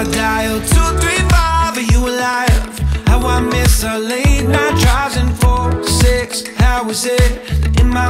I dial 235, are you alive? How I miss our late night drives in four, six, How is it it? In my